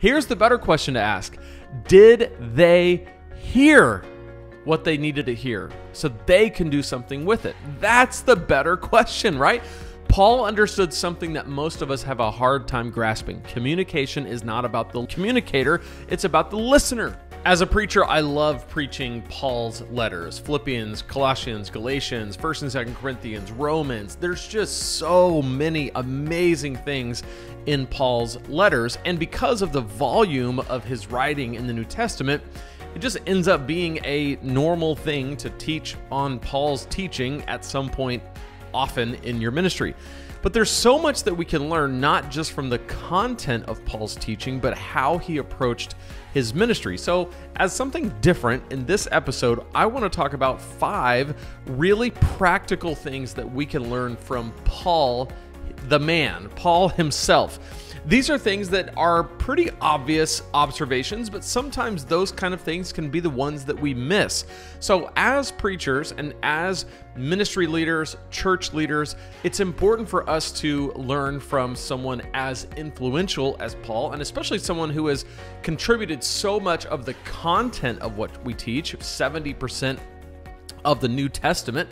Here's the better question to ask Did they hear what they needed to hear so they can do something with it? That's the better question, right? Paul understood something that most of us have a hard time grasping. Communication is not about the communicator, it's about the listener. As a preacher, I love preaching Paul's letters Philippians, Colossians, Galatians, 1st and 2nd Corinthians, Romans. There's just so many amazing things in Paul's letters. And because of the volume of his writing in the New Testament, it just ends up being a normal thing to teach on Paul's teaching at some point often in your ministry. But there's so much that we can learn, not just from the content of Paul's teaching, but how he approached his ministry. So, as something different in this episode, I want to talk about five really practical things that we can learn from Paul, the man, Paul himself. These are things that are pretty obvious observations, but sometimes those kind of things can be the ones that we miss. So, as preachers and as ministry leaders, church leaders, it's important for us to learn from someone as influential as Paul, and especially someone who has contributed so much of the content of what we teach 70% of the New Testament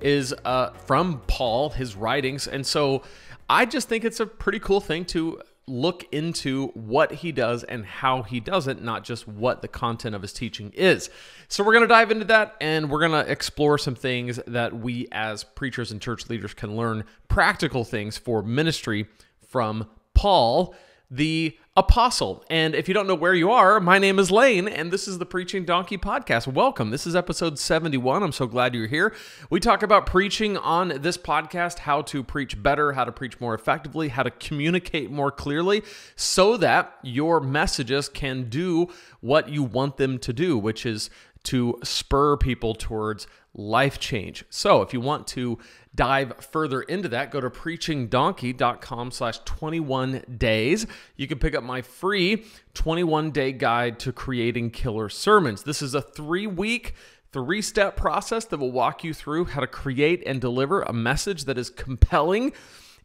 is uh, from Paul, his writings. And so I just think it's a pretty cool thing to look into what he does and how he does it, not just what the content of his teaching is. So, we're going to dive into that and we're going to explore some things that we as preachers and church leaders can learn practical things for ministry from Paul the apostle. And if you don't know where you are, my name is Lane, and this is the Preaching Donkey podcast. Welcome. This is episode 71. I'm so glad you're here. We talk about preaching on this podcast, how to preach better, how to preach more effectively, how to communicate more clearly so that your messages can do what you want them to do, which is to spur people towards life change. So if you want to dive further into that, go to preachingdonkey.com slash 21 days. You can pick up my free 21 day guide to creating killer sermons. This is a three week three step process that will walk you through how to create and deliver a message that is compelling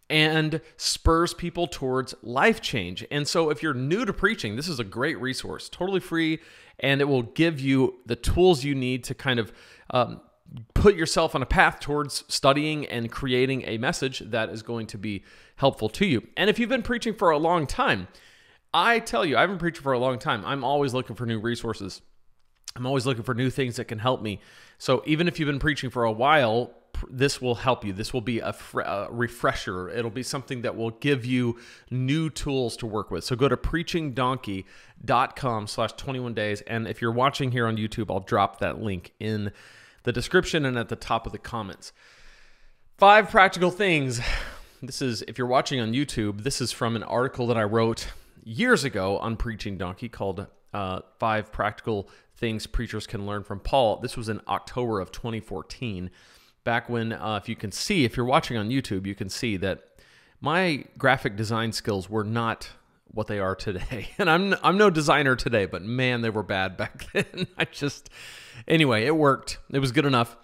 and spurs people towards life change. And so, if you're new to preaching, this is a great resource, totally free, and it will give you the tools you need to kind of um, put yourself on a path towards studying and creating a message that is going to be helpful to you. And if you've been preaching for a long time, I tell you, I've been preaching for a long time. I'm always looking for new resources. I'm always looking for new things that can help me. So even if you've been preaching for a while, this will help you. This will be a, a, refresher. It'll be something that will give you new tools to work with. So go to preachingdonkey.com slash 21 days. And if you're watching here on YouTube, I'll drop that link in the description and at the top of the comments. Five practical things. This is, if you're watching on YouTube, this is from an article that I wrote years ago on Preaching Donkey called uh, Five Practical Things Preachers Can Learn from Paul. This was in October of 2014. Back when, uh, if you can see, if you're watching on YouTube, you can see that my graphic design skills were not what they are today. And I'm I'm no designer today, but man, they were bad back then. I just anyway, it worked. It was good enough.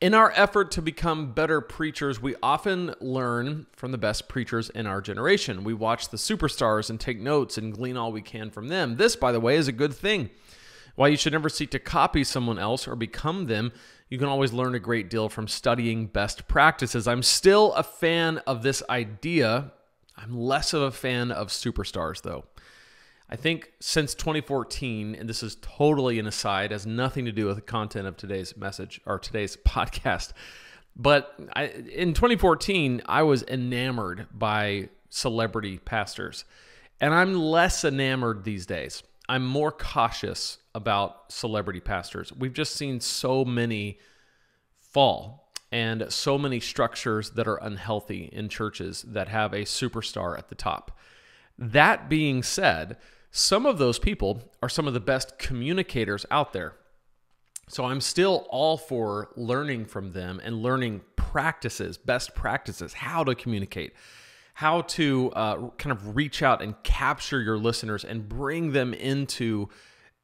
In our effort to become better preachers, we often learn from the best preachers in our generation. We watch the superstars and take notes and glean all we can from them. This, by the way, is a good thing. While you should never seek to copy someone else or become them, you can always learn a great deal from studying best practices. I'm still a fan of this idea I'm less of a fan of superstars, though. I think since 2014, and this is totally an aside, has nothing to do with the content of today's message or today's podcast. But I, in 2014, I was enamored by celebrity pastors, and I'm less enamored these days. I'm more cautious about celebrity pastors. We've just seen so many fall and so many structures that are unhealthy in churches that have a superstar at the top. That being said, some of those people are some of the best communicators out there. So I'm still all for learning from them and learning practices, best practices, how to communicate, how to uh, kind of reach out and capture your listeners and bring them into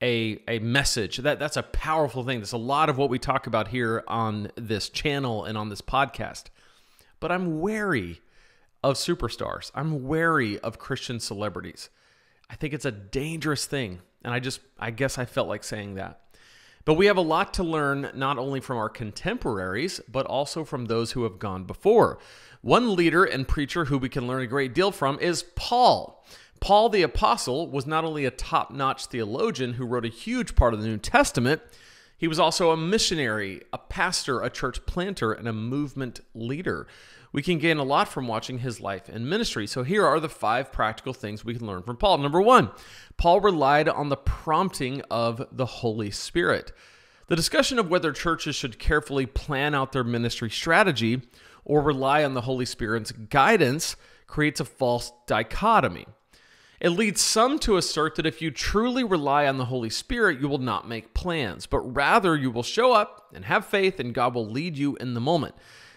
a, a message. That that's a powerful thing. That's a lot of what we talk about here on this channel and on this podcast. But I'm wary of superstars. I'm wary of Christian celebrities. I think it's a dangerous thing. And I just, I guess I felt like saying that. But we have a lot to learn not only from our contemporaries, but also from those who have gone before. One leader and preacher who we can learn a great deal from is Paul. Paul the Apostle was not only a top notch theologian who wrote a huge part of the New Testament, he was also a missionary, a pastor, a church planter, and a movement leader. We can gain a lot from watching his life and ministry. So here are the five practical things we can learn from Paul. Number one, Paul relied on the prompting of the Holy Spirit. The discussion of whether churches should carefully plan out their ministry strategy or rely on the Holy Spirit's guidance creates a false dichotomy. It leads some to assert that if you truly rely on the Holy Spirit, you will not make plans, but rather you will show up and have faith, and God will lead you in the moment.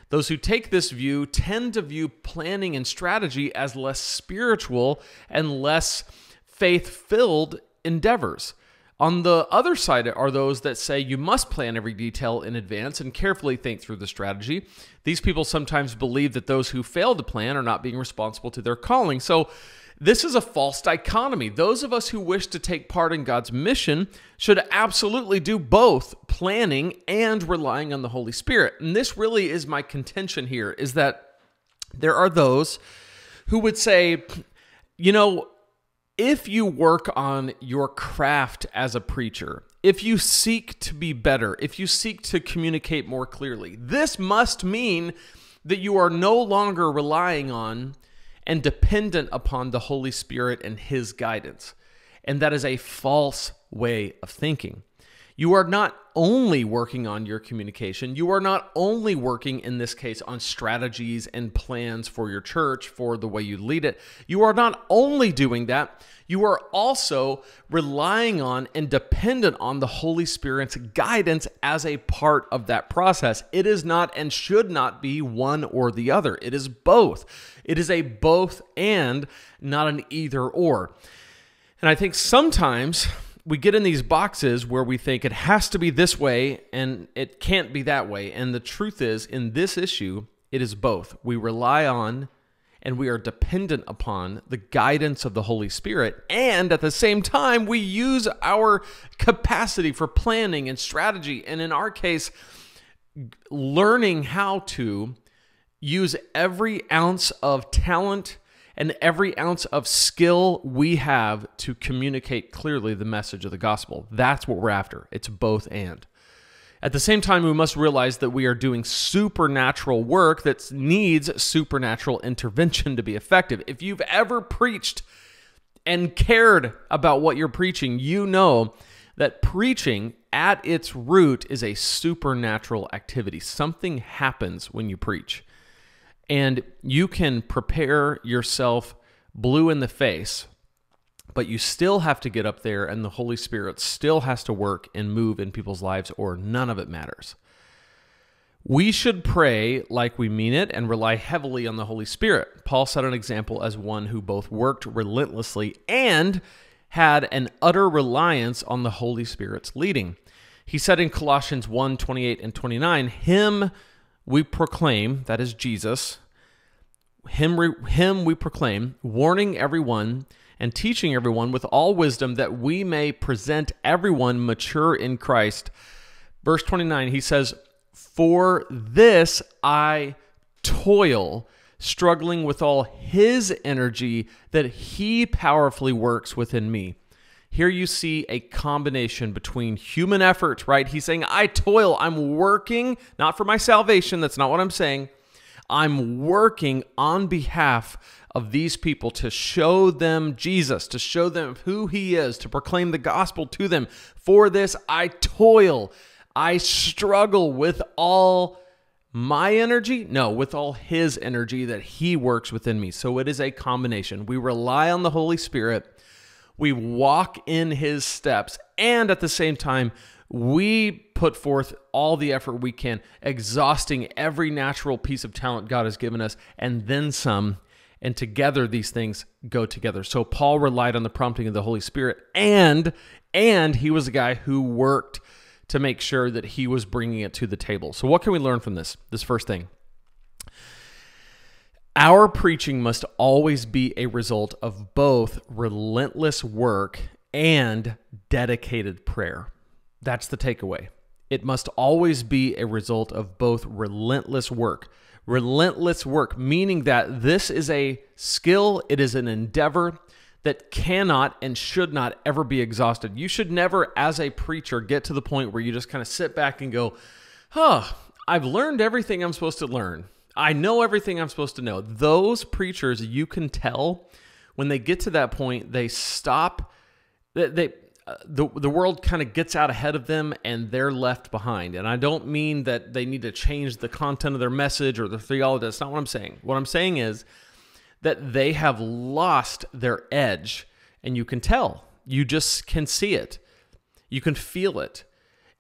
Those who take this view tend to view planning and strategy as less spiritual and less faith filled endeavors. On the other side are those that say you must plan every detail in advance and carefully think through the strategy. These people sometimes believe that those who fail to plan are not being responsible to their calling. So, this is a false dichotomy. Those of us who wish to take part in God's mission should absolutely do both planning and relying on the Holy Spirit. And this really is my contention here is that there are those who would say, you know, if you work on your craft as a preacher, if you seek to be better, if you seek to communicate more clearly, this must mean that you are no longer relying on and dependent upon the Holy Spirit and His guidance. And that is a false way of thinking. You are not only working on your communication, you are not only working in this case on strategies and plans for your church, for the way you lead it. You are not only doing that, you are also relying on and dependent on the Holy Spirit's guidance as a part of that process. It is not and should not be one or the other, it is both. It is a both and, not an either or. And I think sometimes we get in these boxes where we think it has to be this way and it can't be that way. And the truth is, in this issue, it is both. We rely on and we are dependent upon the guidance of the Holy Spirit. And at the same time, we use our capacity for planning and strategy. And in our case, learning how to use every ounce of talent and every ounce of skill we have to communicate clearly the message of the gospel. That's what we're after. It's both and. At the same time, we must realize that we are doing supernatural work that needs supernatural intervention to be effective. If you've ever preached and cared about what you're preaching, you know that preaching at its root is a supernatural activity. Something happens when you preach. And you can prepare yourself blue in the face, but you still have to get up there and the Holy Spirit still has to work and move in people's lives, or none of it matters. We should pray like we mean it and rely heavily on the Holy Spirit. Paul set an example as one who both worked relentlessly and had an utter reliance on the Holy Spirit's leading. He said in Colossians 1 28 and 29, Him we proclaim, that is Jesus, him, him we proclaim, warning everyone and teaching everyone with all wisdom that we may present everyone mature in Christ. Verse 29, he says, For this I toil, struggling with all his energy that he powerfully works within me. Here you see a combination between human effort, right? He's saying, I toil, I'm working, not for my salvation. That's not what I'm saying. I'm working on behalf of these people to show them Jesus, to show them who he is, to proclaim the gospel to them. For this, I toil, I struggle with all my energy? No, with all his energy that he works within me. So it is a combination. We rely on the Holy Spirit we walk in his steps, and at the same time, we put forth all the effort we can, exhausting every natural piece of talent God has given us, and then some. And together, these things go together. So Paul relied on the prompting of the Holy Spirit, and and he was a guy who worked to make sure that he was bringing it to the table. So what can we learn from this? This first thing. Our preaching must always be a result of both relentless work and dedicated prayer. That's the takeaway. It must always be a result of both relentless work. Relentless work, meaning that this is a skill, it is an endeavor that cannot and should not ever be exhausted. You should never, as a preacher, get to the point where you just kind of sit back and go, huh, I've learned everything I'm supposed to learn. I know everything I'm supposed to know. Those preachers, you can tell when they get to that point, they stop. They, they uh, the the world kind of gets out ahead of them and they're left behind. And I don't mean that they need to change the content of their message or their theology. That's not what I'm saying. What I'm saying is that they have lost their edge, and you can tell. You just can see it. You can feel it.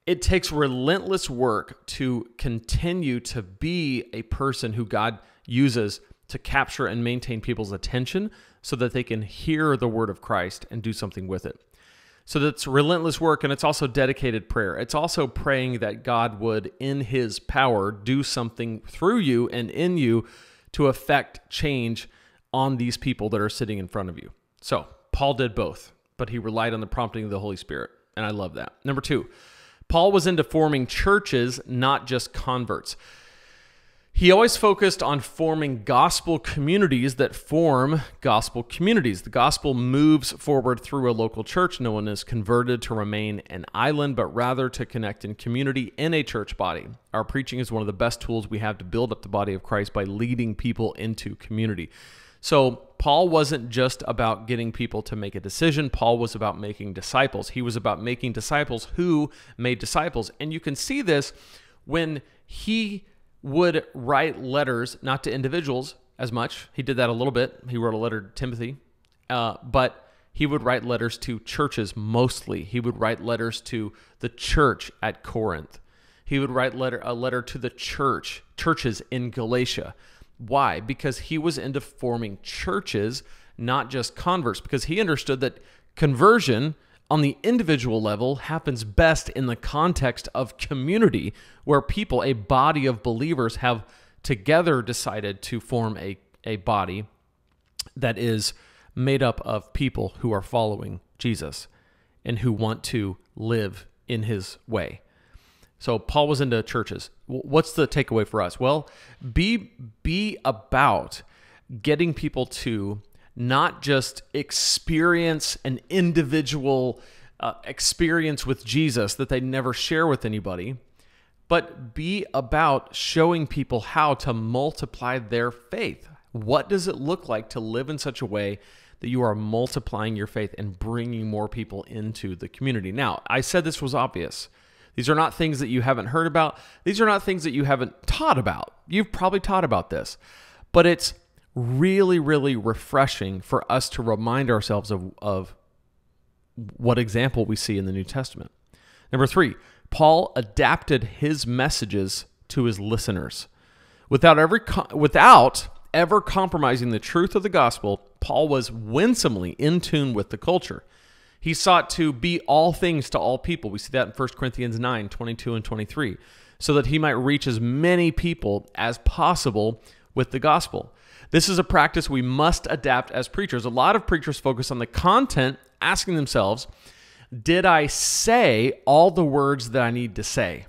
It takes relentless work to continue to be a person who God uses to capture and maintain people's attention so that they can hear the word of Christ and do something with it. So that's relentless work and it's also dedicated prayer. It's also praying that God would, in his power, do something through you and in you to affect change on these people that are sitting in front of you. So Paul did both, but he relied on the prompting of the Holy Spirit. And I love that. Number two, Paul was into forming churches, not just converts. He always focused on forming gospel communities that form gospel communities. The gospel moves forward through a local church. No one is converted to remain an island, but rather to connect in community in a church body. Our preaching is one of the best tools we have to build up the body of Christ by leading people into community. So, Paul wasn't just about getting people to make a decision. Paul was about making disciples. He was about making disciples who made disciples. And you can see this when he would write letters, not to individuals as much. He did that a little bit. He wrote a letter to Timothy, uh, but he would write letters to churches mostly. He would write letters to the church at Corinth. He would write letter, a letter to the church, churches in Galatia. Why? Because he was into forming churches, not just converts, because he understood that conversion on the individual level happens best in the context of community, where people, a body of believers, have together decided to form a, a body that is made up of people who are following Jesus and who want to live in his way. So Paul was into churches. What's the takeaway for us? Well, be be about getting people to not just experience an individual uh, experience with Jesus that they never share with anybody, but be about showing people how to multiply their faith. What does it look like to live in such a way that you are multiplying your faith and bringing more people into the community? Now, I said this was obvious. These are not things that you haven't heard about. These are not things that you haven't taught about. You've probably taught about this, but it's really, really refreshing for us to remind ourselves of, of what example we see in the New Testament. Number three, Paul adapted his messages to his listeners. Without, every, without ever compromising the truth of the gospel, Paul was winsomely in tune with the culture. He sought to be all things to all people. We see that in 1 Corinthians 9 22 and 23, so that he might reach as many people as possible with the gospel. This is a practice we must adapt as preachers. A lot of preachers focus on the content, asking themselves, Did I say all the words that I need to say?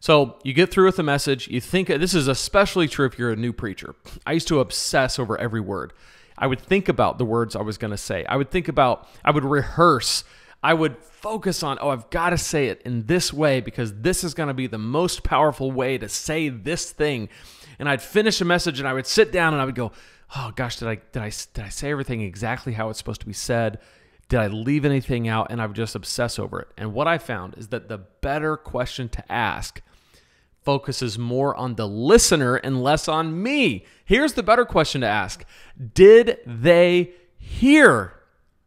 So you get through with the message, you think this is especially true if you're a new preacher. I used to obsess over every word. I would think about the words I was going to say. I would think about, I would rehearse. I would focus on, oh, I've got to say it in this way because this is going to be the most powerful way to say this thing. And I'd finish a message and I would sit down and I would go, oh gosh, did I did I did I say everything exactly how it's supposed to be said? Did I leave anything out? And I would just obsess over it. And what I found is that the better question to ask focuses more on the listener and less on me. Here's the better question to ask Did they hear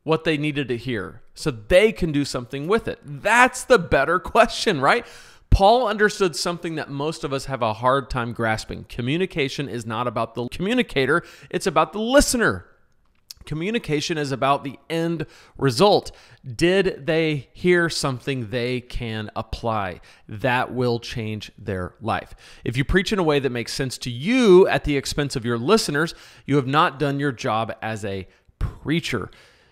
what they needed to hear so they can do something with it? That's the better question, right? Paul understood something that most of us have a hard time grasping. Communication is not about the communicator, it's about the listener. Communication is about the end result. Did they hear something they can apply that will change their life? If you preach in a way that makes sense to you at the expense of your listeners, you have not done your job as a preacher.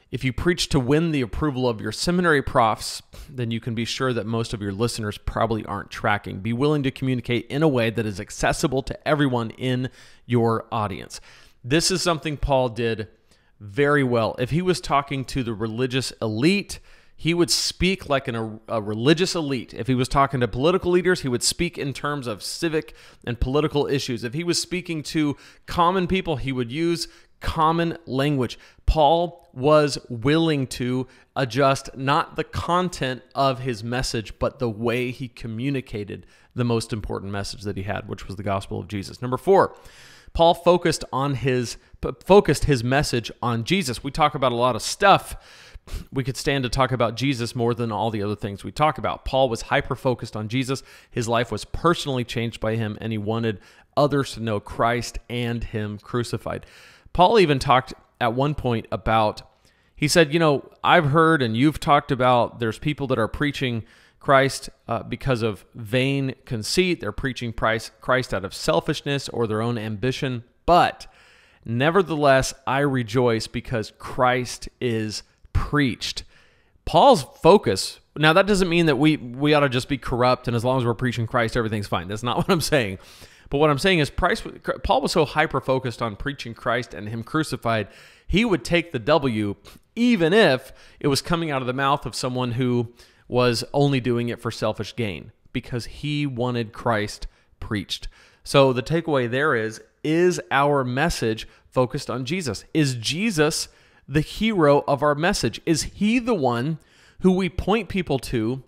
If you preach to win the approval of your seminary profs, then you can be sure that most of your listeners probably aren't tracking. Be willing to communicate in a way that is accessible to everyone in your audience. This is something Paul did very well. If he was talking to the religious elite, he would speak like an, a religious elite. If he was talking to political leaders, he would speak in terms of civic and political issues. If he was speaking to common people, he would use common language. Paul was willing to adjust not the content of his message, but the way he communicated the most important message that he had, which was the gospel of Jesus. Number four, Paul focused on his focused his message on Jesus. We talk about a lot of stuff. We could stand to talk about Jesus more than all the other things we talk about. Paul was hyper focused on Jesus. His life was personally changed by him, and he wanted others to know Christ and him crucified. Paul even talked at one point about, he said, You know, I've heard and you've talked about there's people that are preaching Christ uh, because of vain conceit. They're preaching Christ out of selfishness or their own ambition. But nevertheless, I rejoice because Christ is preached. Paul's focus. Now that doesn't mean that we we ought to just be corrupt and as long as we're preaching Christ everything's fine. That's not what I'm saying. But what I'm saying is, Price, Paul was so hyper focused on preaching Christ and Him crucified, he would take the W even if it was coming out of the mouth of someone who was only doing it for selfish gain because he wanted Christ preached. So the takeaway there is is our message focused on Jesus? Is Jesus the hero of our message? Is he the one who we point people to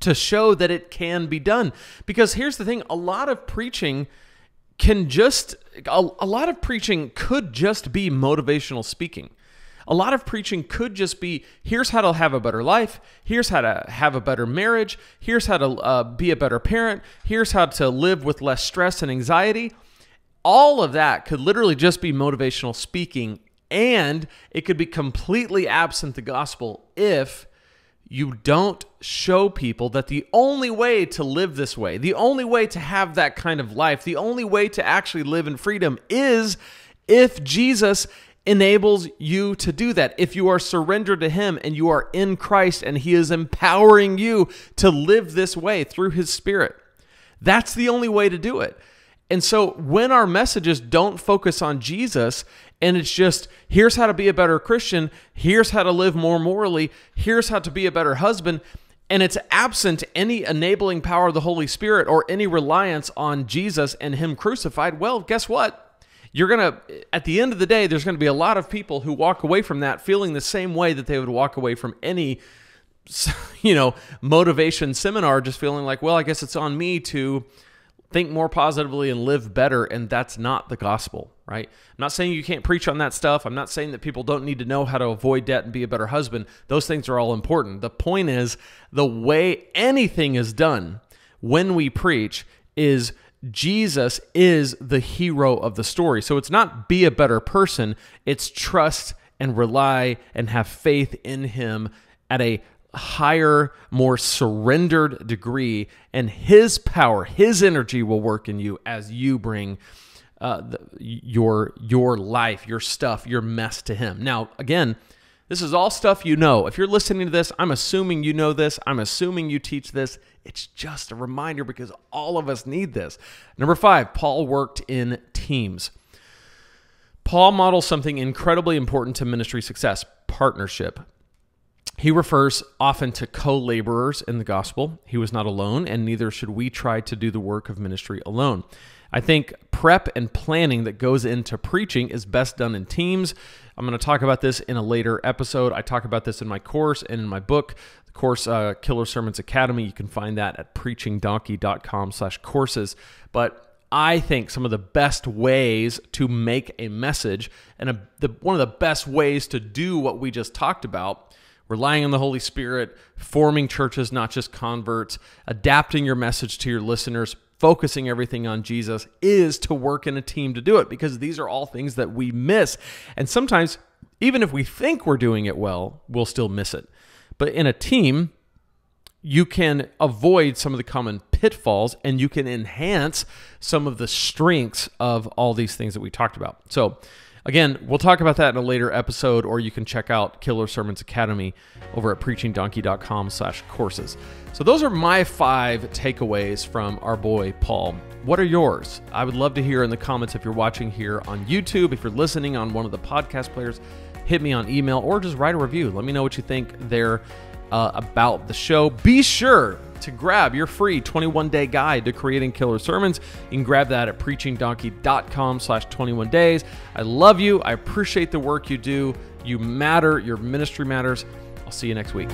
to show that it can be done. Because here's the thing a lot of preaching can just, a, a lot of preaching could just be motivational speaking. A lot of preaching could just be here's how to have a better life, here's how to have a better marriage, here's how to uh, be a better parent, here's how to live with less stress and anxiety. All of that could literally just be motivational speaking, and it could be completely absent the gospel if you don't show people that the only way to live this way, the only way to have that kind of life, the only way to actually live in freedom is if Jesus enables you to do that. If you are surrendered to Him and you are in Christ and He is empowering you to live this way through His Spirit, that's the only way to do it. And so when our messages don't focus on Jesus and it's just here's how to be a better Christian, here's how to live more morally, here's how to be a better husband, and it's absent any enabling power of the Holy Spirit or any reliance on Jesus and Him crucified, well, guess what? You're going to, at the end of the day, there's going to be a lot of people who walk away from that feeling the same way that they would walk away from any, you know, motivation seminar, just feeling like, well, I guess it's on me to think more positively and live better. And that's not the gospel, right? I'm not saying you can't preach on that stuff. I'm not saying that people don't need to know how to avoid debt and be a better husband. Those things are all important. The point is the way anything is done when we preach is Jesus is the hero of the story. So it's not be a better person, it's trust and rely and have faith in him at a higher, more surrendered degree, and His power, His energy will work in you as you bring uh, the, your your life, your stuff, your mess to Him. Now, again, this is all stuff you know. If you're listening to this, I'm assuming you know this. I'm assuming you teach this. It's just a reminder because all of us need this. Number five, Paul worked in teams. Paul models something incredibly important to ministry success partnership. He refers often to co laborers in the gospel. He was not alone, and neither should we try to do the work of ministry alone. I think prep and planning that goes into preaching is best done in teams. I'm going to talk about this in a later episode. I talk about this in my course and in my book, the course uh, Killer Sermons Academy. You can find that at preachingdonkey.com slash courses. But I think some of the best ways to make a message and a, the, one of the best ways to do what we just talked about relying on the Holy Spirit, forming churches, not just converts, adapting your message to your listeners, focusing everything on Jesus is to work in a team to do it because these are all things that we miss. And sometimes even if we think we're doing it well, we'll still miss it. But in a team, you can avoid some of the common pitfalls and you can enhance some of the strengths of all these things that we talked about. So, again, we'll talk about that in a later episode, or you can check out Killer Sermons Academy over at preachingdonkey.com slash courses. So those are my five takeaways from our boy Paul. What are yours? I would love to hear in the comments if you're watching here on YouTube, if you're listening on one of the podcast players, hit me on email or just write a review. Let me know what you think there uh, about the show. Be sure to grab your free 21 day guide to creating killer sermons. You can grab that at preachingdonkey.com slash 21 days. I love you. I appreciate the work you do. You matter. Your ministry matters. I'll see you next week.